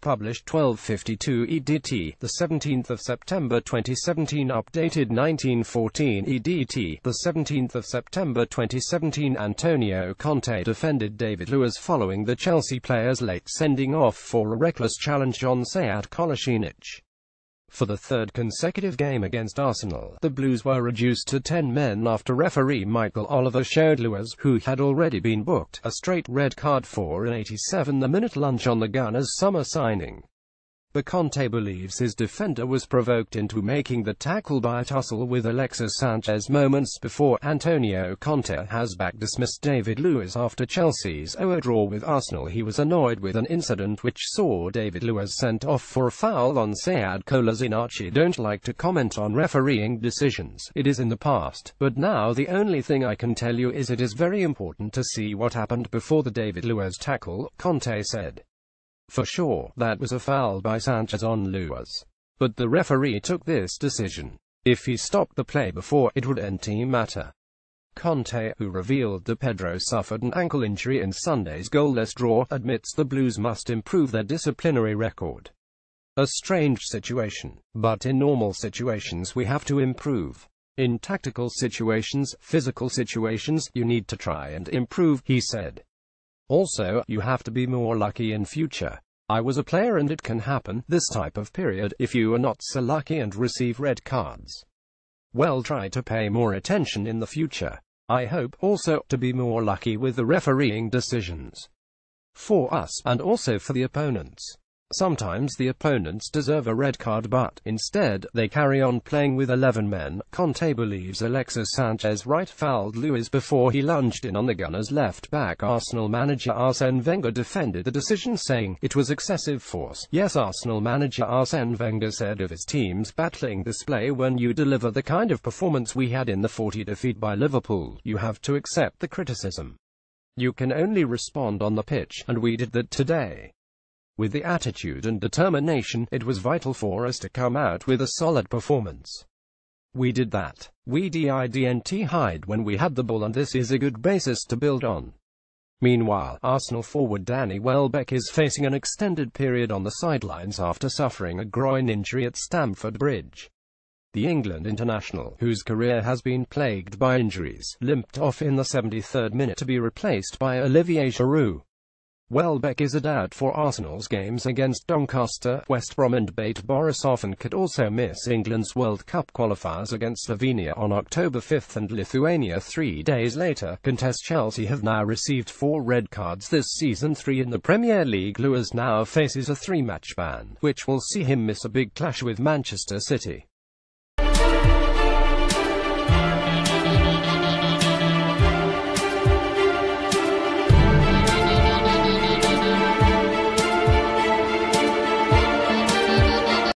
Published 1252 EDT, the 17th of September 2017 Updated 1914 EDT, the 17th of September 2017 Antonio Conte defended David Luiz following the Chelsea player's late sending off for a reckless challenge on Sead Kolasinac. For the third consecutive game against Arsenal, the Blues were reduced to 10 men after referee Michael Oliver showed Luiz, who had already been booked, a straight red card for an 87-minute lunge on the Gunners' summer signing. But Conte believes his defender was provoked into making the tackle by a tussle with Alexis Sanchez moments before Antonio Conte has back dismissed David Luiz after Chelsea's 0 draw with Arsenal. He was annoyed with an incident which saw David Luiz sent off for a foul on Sead Kolasinac. Don't like to comment on refereeing decisions. It is in the past. But now the only thing I can tell you is it is very important to see what happened before the David Luiz tackle, Conte said. For sure, that was a foul by Sanchez on Luiz. But the referee took this decision. If he stopped the play before, it would anti-matter. Conte, who revealed that Pedro suffered an ankle injury in Sunday's goalless draw, admits the Blues must improve their disciplinary record. A strange situation, but in normal situations we have to improve. In tactical situations, physical situations, you need to try and improve, he said. Also, you have to be more lucky in future. I was a player and it can happen, this type of period, if you are not so lucky and receive red cards. Well try to pay more attention in the future. I hope, also, to be more lucky with the refereeing decisions. For us, and also for the opponents. Sometimes the opponents deserve a red card but, instead, they carry on playing with 11 men. Conte believes Alexis Sanchez right fouled Luiz before he lunged in on the Gunners left back. Arsenal manager Arsene Wenger defended the decision saying, it was excessive force. Yes Arsenal manager Arsene Wenger said of his team's battling display when you deliver the kind of performance we had in the 40 defeat by Liverpool, you have to accept the criticism. You can only respond on the pitch, and we did that today. With the attitude and determination, it was vital for us to come out with a solid performance. We did that. We didn't hide when we had the ball and this is a good basis to build on. Meanwhile, Arsenal forward Danny Welbeck is facing an extended period on the sidelines after suffering a groin injury at Stamford Bridge. The England international, whose career has been plagued by injuries, limped off in the 73rd minute to be replaced by Olivier Giroud. Welbeck is a doubt for Arsenal's games against Doncaster, West Brom and Bate Borisov and could also miss England's World Cup qualifiers against Slovenia on October 5 and Lithuania three days later. Conte's Chelsea have now received four red cards this season, three in the Premier League. Luiz now faces a three-match ban, which will see him miss a big clash with Manchester City.